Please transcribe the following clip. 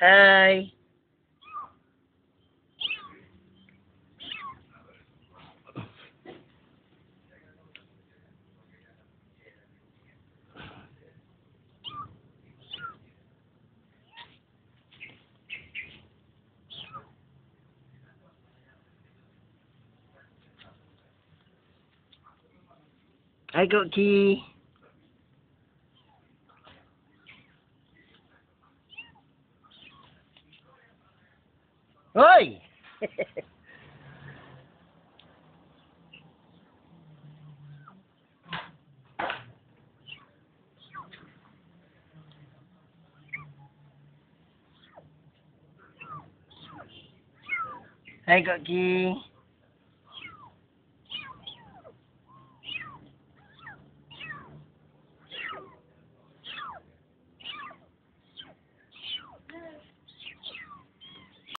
Hi. Hi, Cookie. Hoy! Hi, Cookie.